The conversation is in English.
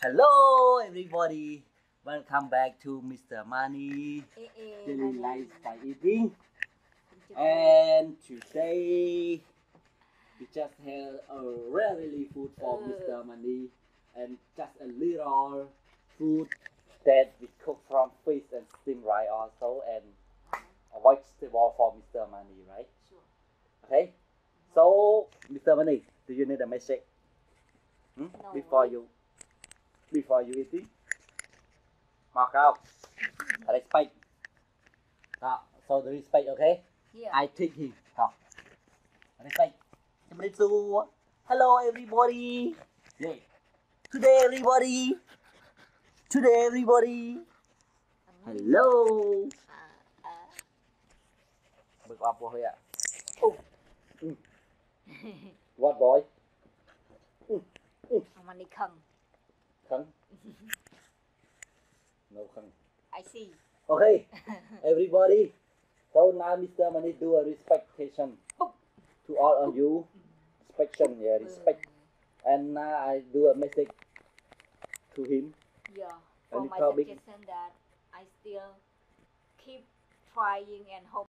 Hello, everybody. Welcome back to Mr. Money Daily Life by Eating. And today, we just had a really food for Mr. Money and just a little food that we cook from fish and steam rice also and watch the wall for Mr. Money, right? Sure. Okay. So, Mr. Money, do you need a message? Hmm? No. Before you before you eating mark out. Respect đó so the respect okay? Yeah. I take him. Đó respect so hello everybody. Yeah. today everybody. Today everybody. Hello. Bực bọc vô hơi ạ what boy? Ông anh đi khẩn No Kang. I see. Okay, everybody. So now Mr. Mani do a respectation to all of you. Respectation, yeah, mm. respect. And now I do a message to him. Yeah, for my topic. suggestion that I still keep trying and hope.